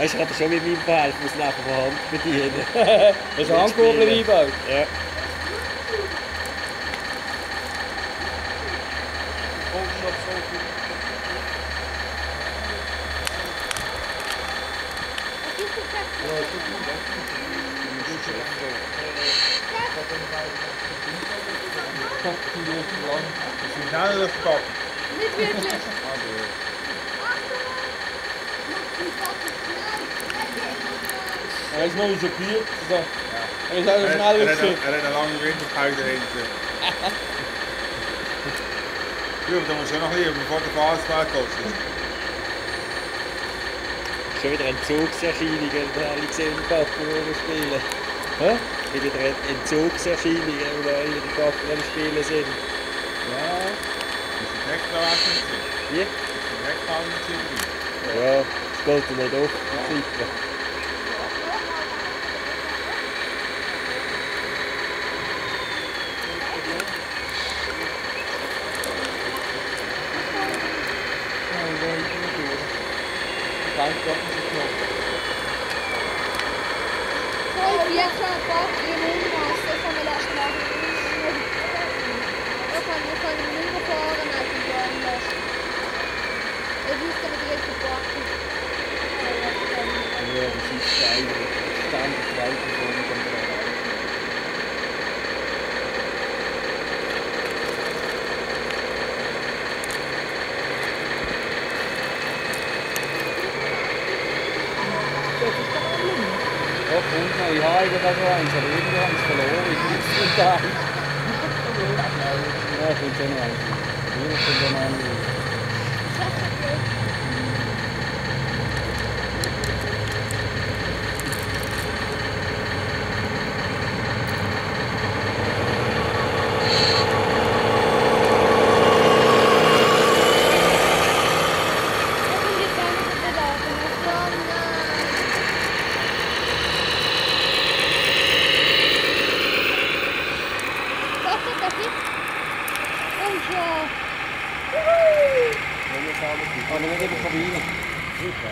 Hij schat er zo weer niet bij, met zijn van hand, met die hinder. Dat is een handkoppelen wieboot. Ja. is het. Niet There's no disappear. So, yeah. Ja. there's and, Er and, and, lange een range of powder in it. Goed, dan ich noch lieber, bevor der Gasweg kostet. Schon wieder Entzugserscheinungen, wenn alle gesehen Pappenrolle spielen. Hä? Wieder Entzugserscheinungen, wenn alle die Pappenrolle spielen sind. Ja. Ist ein Heckfallen Wie? Ist ein Heckfallen Ja, das geht nicht auf, die Ja, haaien dat wel eens, dat weet ik wel eens verloren. Ik moet het daar. Ja, aan. Ik vind het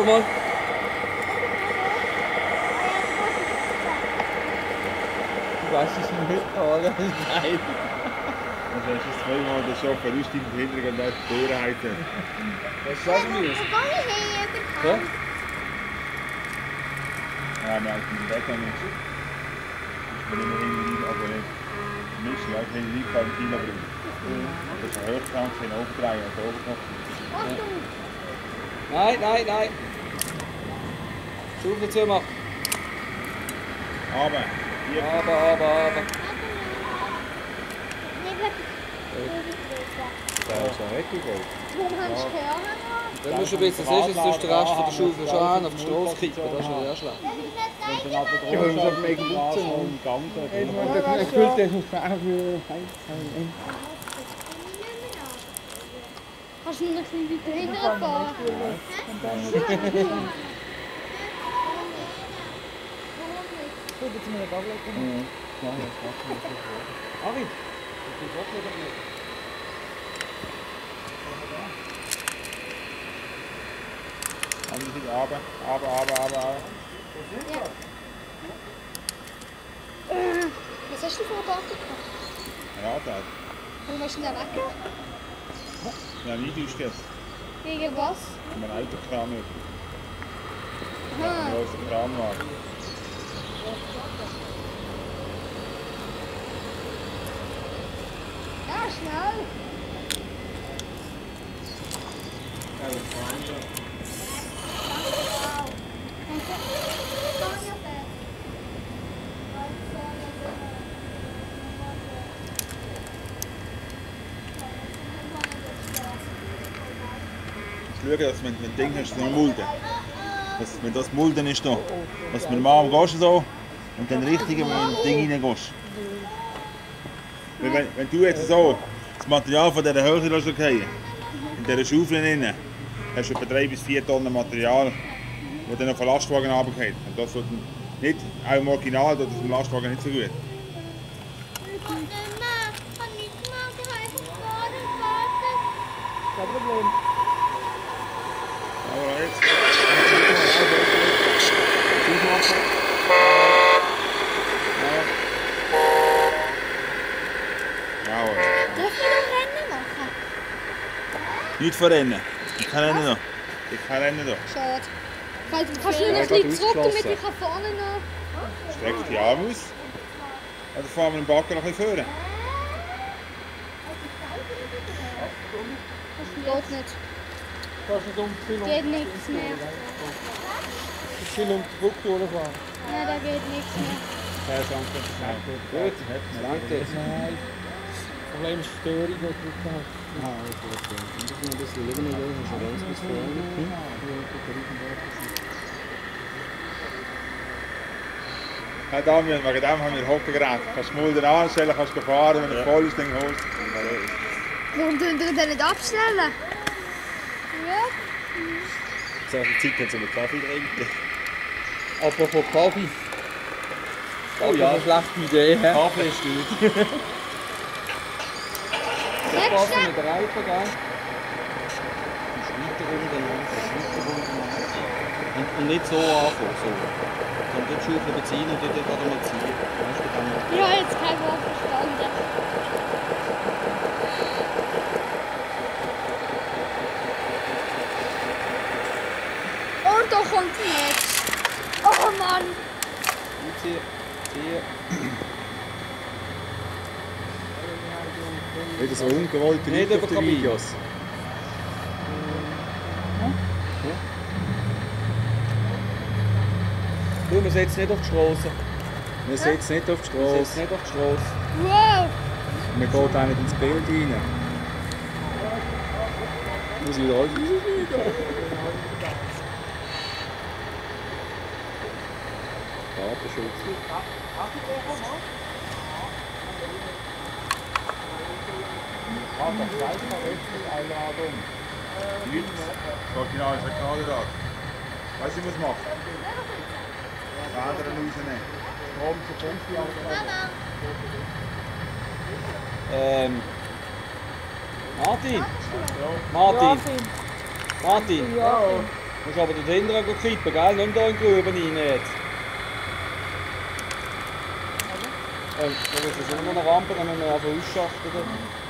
Kom on. Was ist denn heute Tag? Nein. Also es ist zweimal der Chauffeur ist im Hintergrund der Torheiten. Was sagen wir? Ja? Ja, maar ik moet weg aan mensen. Dus ben ik helemaal niet abonneerd. Mensen, ja, ik ben niet van Tina Brun. Dat is een heel gaan, geen overdraaien, overdraaien. Nee, nee, nee. Nein. Schaufel zu machen. Aber, hier, Aber, aber, aber. Da ist er weggegangen. Warum sie keine Ahnung? Dann musst du ein bisschen dass du den Rest von der Schaufel schon an auf die Straße kippen. Das ist schon sehr schlecht. Ich will mich auf den Weg putzen und Gang Ich fühle dich auf für Kannst du noch ein bisschen weiter hinten fahren? Ari, Haben Sie sich aber, aber, aber, aber, aber. Was hast du vor Garten gemacht? Ja, das. Warum hast du denn da weg? Ja, nicht ausgesetzt. Gegen was? Mein alter Kran. Aha. Ein großer Kran schnell. Schauen, dass wenn du ein Ding hast, so eine Mulde. Dass, wenn das Mulden ist, da, dass du mit dem Arm gehst so, und dann richtig mit dem Ding reingehst. Wenn, wenn du jetzt so das Material von dieser Höhe lässt in dieser Schaufel drin, hast du etwa 3 bis 4 Tonnen Material, das dann auf den Lastwagen runtergeht. Und das wird nicht, auch im Original, tut das im Lastwagen nicht so gut. Kein Problem. Nicht verrennen. Ich kann Rennen noch. Ich kann Rennen noch. Schade. Kannst, du noch ein bisschen zurück, damit ich vorne noch... Streck die Arme aus. Oder fahren wir den Backen noch ein bisschen vorne. Geht nicht. Kannst du so viel, Geht nichts mehr. viel unter Druck durchfahren? Nein, da geht nichts mehr. Ja, danke. Gut, danke. Nein. Das Problem ist Störung, die du hast. das Leben in der Insolvenz bis vorhin gekriegt. Ja, Damian, wegen dem haben wir hocken gerannt. Kannst Mulder kan kannst gefahren, wenn du ja. volle Ding ja. Warum tun wir den nicht afstellen? Ja. Jetzt hast du Zeit, wenn koffie drinken. Op trinken. Apropos Kaffee. Oh ja. Eine schlechte Idee. Kaffee. Nächste. mit der Reifen, gell? Weiter unten, weiter unten. Und, und nicht so anfangen, so. Dann dort Schaufel beziehen und dort gerade mal ziehen. Weißt du, dann mal. Ich habe jetzt kein Wort verstanden. Und da kommt nichts. Oh Mann. Einziehen, ziehen. Wieder so ungewollte Nicht über Kabine. Videos. Du, wir setzen nicht auf die Straße. Wir sitzen nicht auf die Wir setzen Straße. nicht auf die Straße. Wow. Wir gehen auch nicht ins Bild rein. Muss ich wieder alles rausschneiden. Datenschutz. Nichts. So genau, ist ein Kandidat. Weißt du, was ich machen? Federn rausnehmen. Strom zu 5 Jahre. Mama. Ähm. Martin! Martin! Martin! Ja. Du musst aber dort hinten kippen, gell? Nicht da in die Grube rein jetzt. Ähm, da es immer noch eine Rampe, dann müssen wir einfach ausschachteln.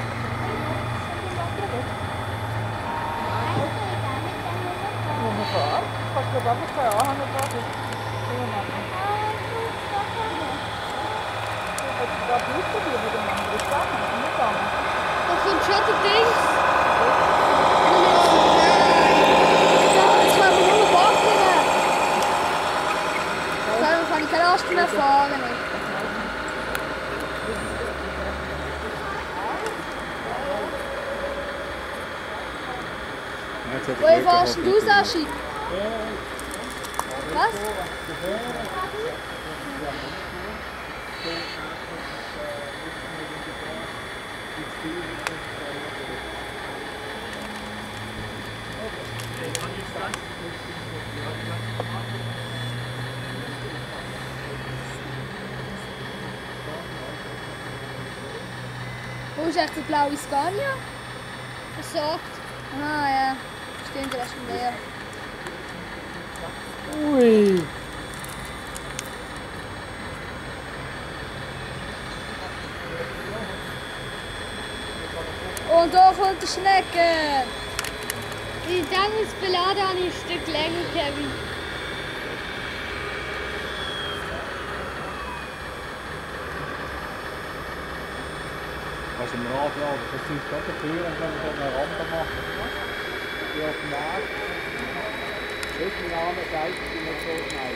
keine Anhänger fahren. Jetzt gerade ausprobieren mit dem anderen zusammen. Nicht zusammen. Da kommt schon der Dings. Jetzt können wir nur backen. Dann kann ich keine Last mehr fahren. Er fährst gehabt. du, Sashi? Wat? Hoe zegt de blauwe Scania? zegt? Ah ja, stimmt, das schon wieder. Ui. Und da kommt die Schnecke. Die Dammesbelade an ein Stück länger, Kevin. Kannst du im Rad laden? Das sind die Türen, die wir da machen. Die auf dem Markt. Wirklich Name sagt, ich bin nicht so schnell.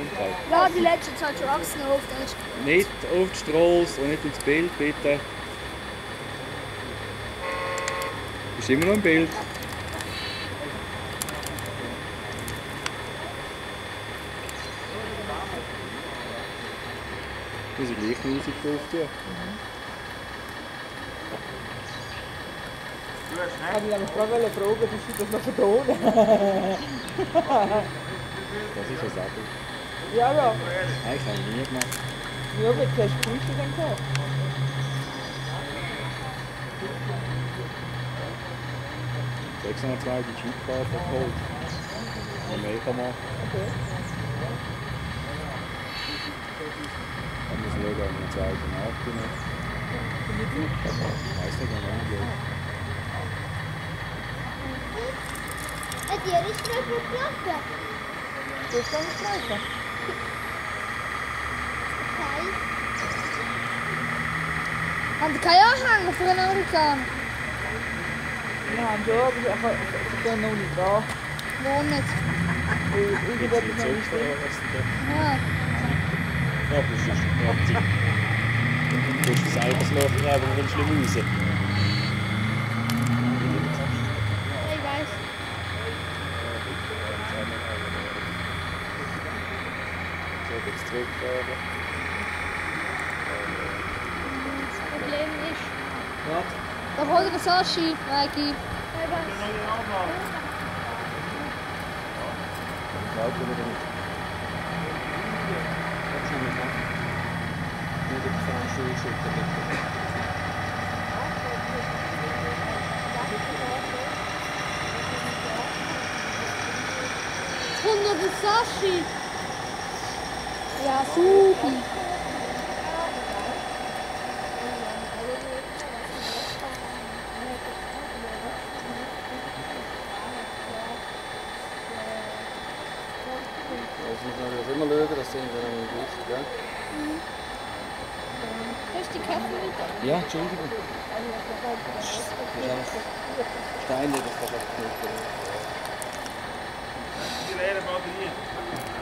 Unfall. Ja, die letzte Zeit schon Achsen auf, dann ist Nicht auf die Straße und nicht ins Bild, bitte. Bist immer noch im Bild. Das ist gleich Musik drauf, ja. Ich wollte nämlich gerade fragen, bist du das noch vertonen? Das ist ein Sattel. Ja, ja. Nein, ich habe ich nie gemacht. Ja, hast du Füße denn gehabt? Sechs noch zwei, die Chipkarte geholt. Ein Megamarkt. Okay. Dann muss ich schauen, ob wir eine zweite nachgenommen Ich weiß nicht, ob man noch getroffen? Du hast gar nicht streichen. Haben die keinen Anhänger für einen Amerikaner? Wir haben schon, aber ich habe- ich bin noch nicht dran. Wo nicht? Irgendetwas noch nicht. Ja. Ja, das ist Praktik. Du musst das selber Loch graben und dann schlimm raus. gepflegt werden. Das Problem ist. Was? Da holt er so schief, niet. Schaut wieder nicht. Nur. Jetzt kommt noch der Sashi. Ja, super. Also muss man immer schauen, dass sie dann am Bus, gell? Das ist die Kaffee mit. Ja, Entschuldigung. Das ist einfach Steine, das kannst du einfach knicken. Die leere Batterie.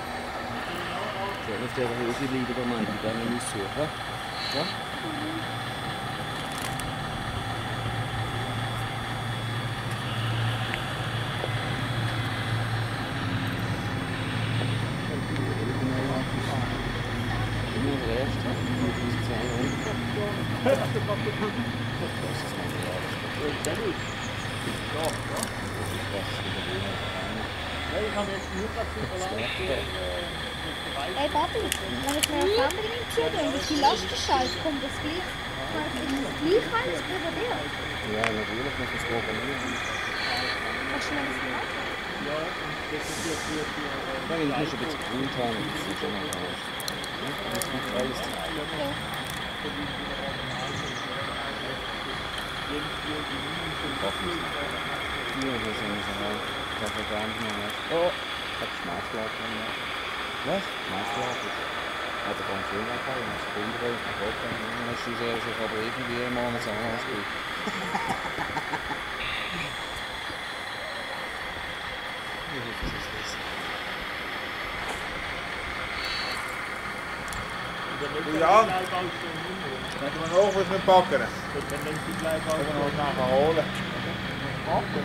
Okay, let's have a little bit of in to buy a new suit, huh? Yeah? Ja, ja. Ja, je kan er eens een uur verlaten. Ey, Papi, wenn ich mir eine Kamera nimmt, und auf die Lastenscheibe kommt das gleich. Ist das gleich eins wie bei dir? Ja, natürlich muss es programmieren. Kannst du mir das machen? Ja, weil ich muss ein bisschen grün haben, das ist schon mal raus. Ja, das macht alles. Ja, das ist ja so halt. Das ist gar nicht mehr. Oh, ich hab Weg? Maar het geloof ik. Had er gewoon veel naar kijken, maar ze kon er even op. En als je zo ze gaat even weer helemaal met zijn hand goed. Ja. Met mijn ogen is mijn pakken. Ik ben denk ik blij van mijn ogen naar geholen. Pakken?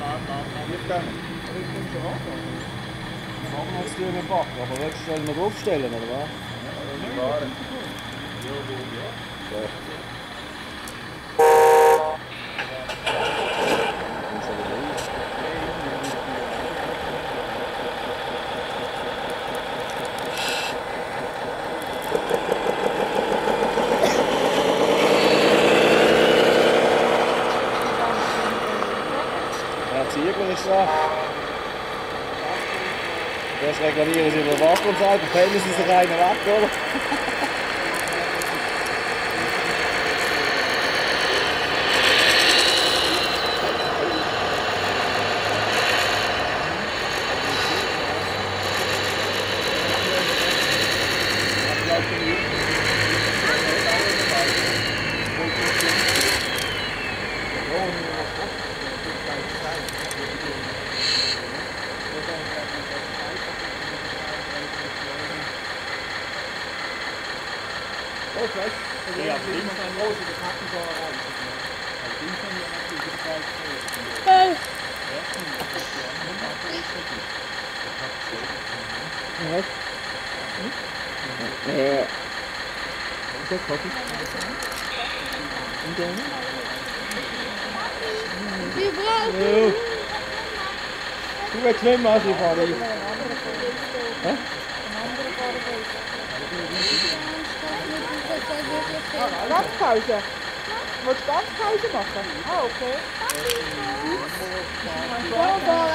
Ja, dat kan. Ik kom zo ook die mit Backen, aber willst du noch aufstellen, oder was? Fahren. So. Kommst du wieder raus? Ja, Ziegel ist da. Das reklamieren sie über Wasser und sagt, Slim was hij van die. Moet je afpauze kampkousen maken? Oh, oké. Okay.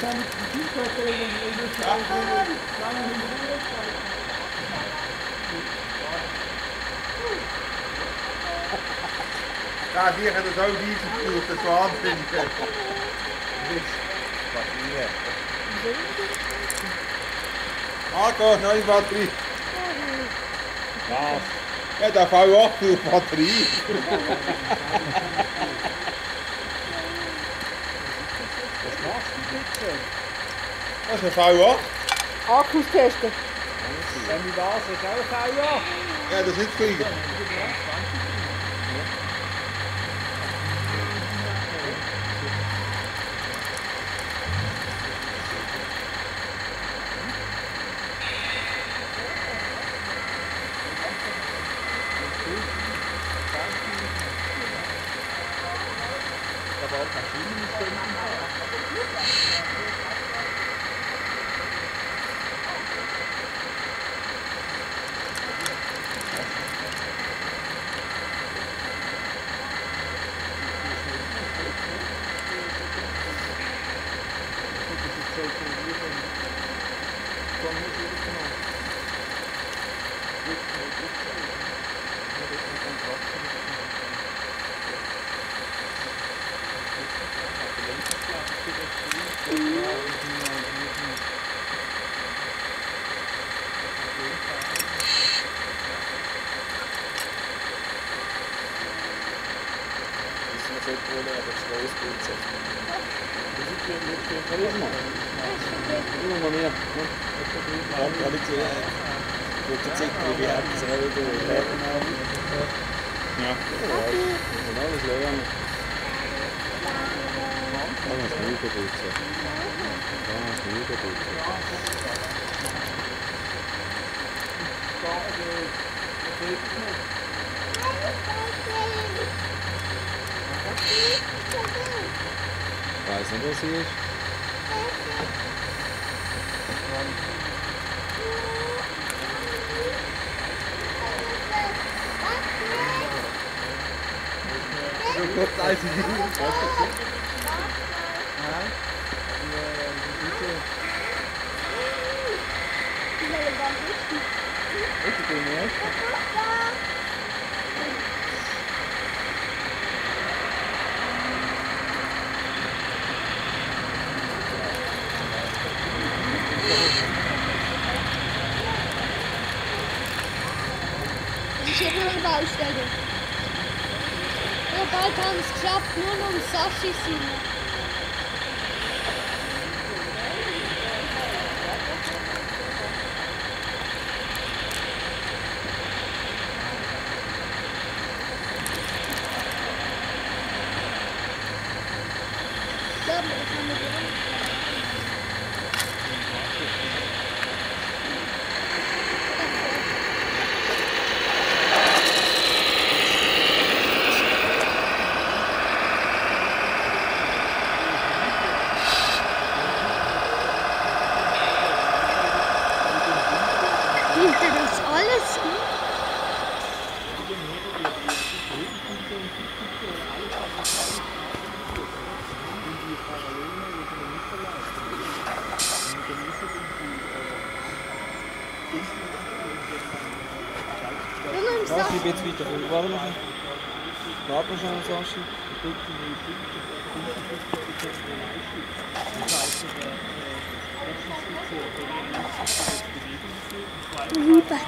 Kan ik die Ja, hier gaat het ook niet gevoeld, dat is wel handig. Dit was hier. Marco, nou is batterie. Ja. Ja, daar vouw je ook veel batterie. Dat is een vouw Accu's testen. En die baas is ook vouw Ja, dat is niet vliegen. свое получается. Полезно? Ну, момент. Там полетели. Локотик привет, сразу ты улетает. Ja. Genau, das leider nicht. Damals eine gute Polizei. Damals eine gute Polizei. Da, also, das ist nicht. Weiss nicht, was hier ist. Das ist immer eine Baustelle. Ja, bald haben es geschafft, nur noch um Sashi sind. Ja, aber das haben Rüber.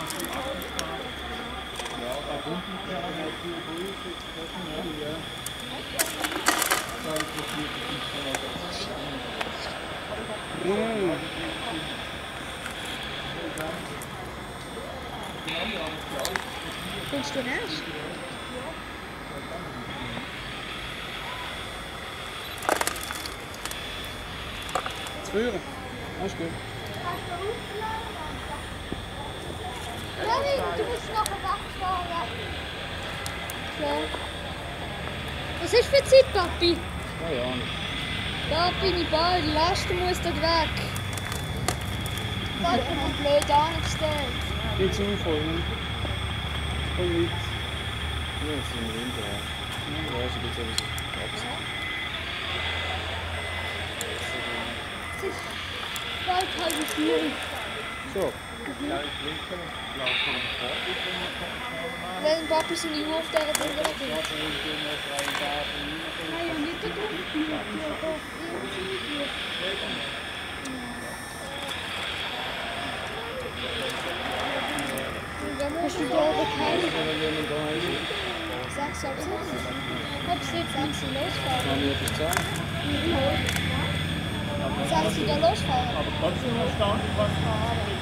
kommst du denn erst? Zu führen. Alles gut. Kevin, du musst nachher wegfahren. Klar. Was ist für Zeit, Papi? Ja, ja. Da bin ich bald, die Laste muss dort weg. Papi hat blöd angestellt. Geht zu voll, ne? Voll weit. Ja, jetzt sind wir hinter. Ja, also geht's ein bisschen abseits. Es ist bald halb vier. Top. Alleen papa is in die hoofd daar het in de ik Nee, niet te doen. Push the ik of je even staan? Nee. Zach's ik losvallen. Maar de kans is nog staan, die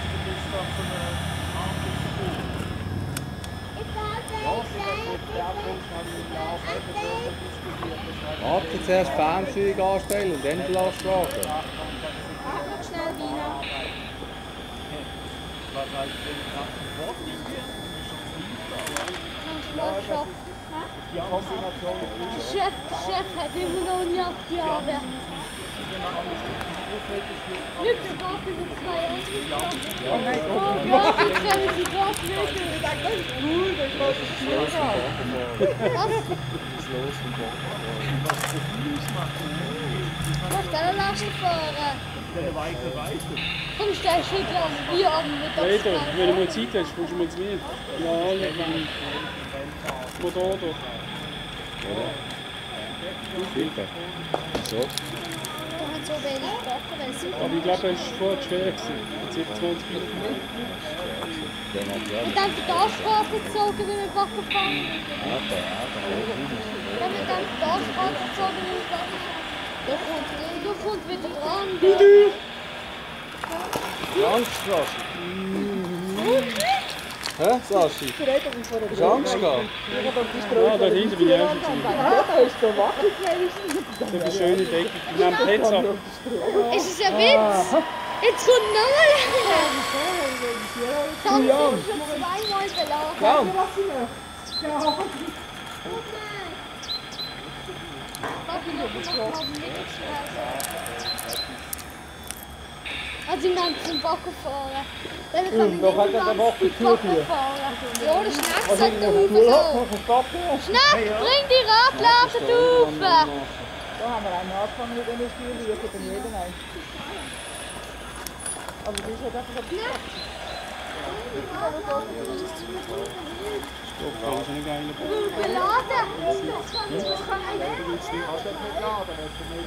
Warte, zuerst Fernsteuerung anstellen und dann die Lastwagen. Noch schnell Wiener. Was heißt denn, kannst du Schlafshop. Die Kombination Der Chef, Chef hat immer noch nie acht Nicht der Papi mit zwei Jahren. Oh nein, oh, Ja, die können sie gerade nicht. ich dachte, das ist cool, das ist was ich Los vom Was? Boden. Das Los vom Boden. Du musst auch Lasten fahren. weiter, weiter. Komm, stell nicht an. Wir haben mit Peter, wenn du mal Zeit hast, kommst du mal zu mir. Ja, alle beim Motor doch. Bitte. So. Du hast so wenig gebrochen, weil sie Aber ich glaube, es war vorher schwer. Jetzt 27 Minuten. Der. Und dann die Arschkarte gezogen, wie wir Backen fangen. Ja, der Dann wird dann die Arschkarte gezogen, wie wir Backen fangen. Du kommst, du kommst wieder dran. Sascha. Hä, Sascha? Hä? Saschi? Janska? Ja, da hinten bin ich auch schon. Da Dat is te gewesen. Das is eine schöne Decke. Die nehmen Plätze ab. Es Is ein Witz. Jetzt kommt nochmal einer. Dann ja. zweimal. Ja. Ja. Hat die dann zijn bakken gefahren. Dann kann ich Doch hat er de Ja, de Schnack zo. Bring die Radladen laat Da hoeven. Daar hebben we mit een Spiele, die Op de einfach heen. Oh, is geile. Beladen! Dat niet.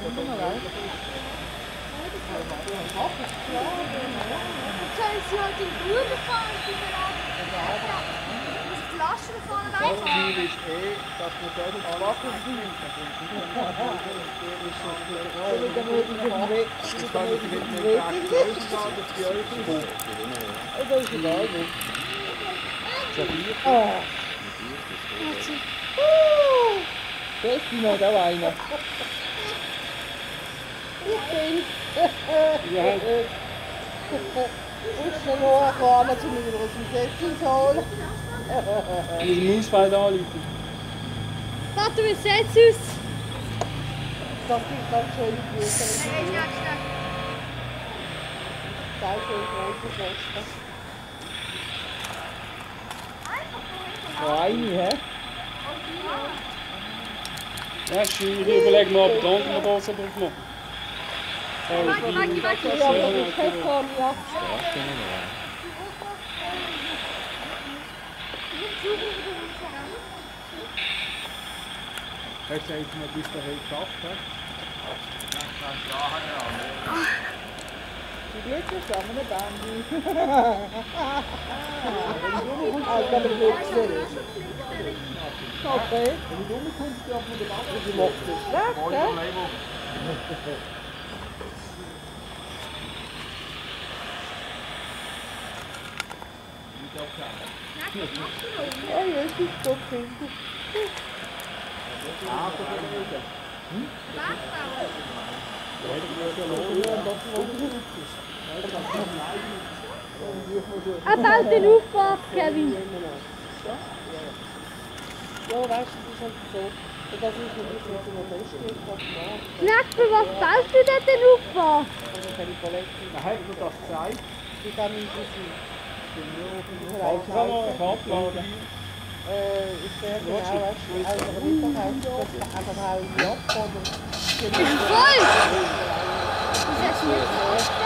Dat niet. Sie halt in die Ruhe fahren, die beladen. Die Flaschen vorne wegfahren. ist eh, dass man dort mit dem möglichen Weg. Das kann ich mit dem selbst sagen, dass die euch Das ist egal. Ah. Das ist noch da einer. Ja, halt. Und schon hochkommen zu mir aus dem Setzungsholen. Ich muss den Mausfeld anrufen. Warte, wie sieht's aus? Das gibt ganz schöne Größe. Sehr schön große Kosten. Noch eine, hä? Ja, ich überlege mir, ob ich den anderen Motor so drauf mache. Oh, Ja, das ist kein Cognac. Hast du jetzt noch bis dahin geschafft? hä? Die geht zusammen, eine Bambi. Also, aber nicht seriös. Okay. Wenn du rumkommst, darf man den anderen Sie macht es Olha esse fofinho. Ah, tô vendo. Hum? A tal de nu Kevin. eu acho que das ist halt so. Ist so eine Feststellung, was man baust du denn den Aufbau? Also. Wer hat mir das gezeigt? Die kann. Kannst du da noch einen Abladen? Ist sehr genau, also nicht das heißt, man einfach die Abkommen. Voll! Das hast du mir vorgestellt.